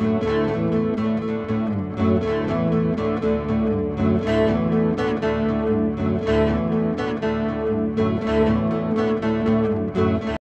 Música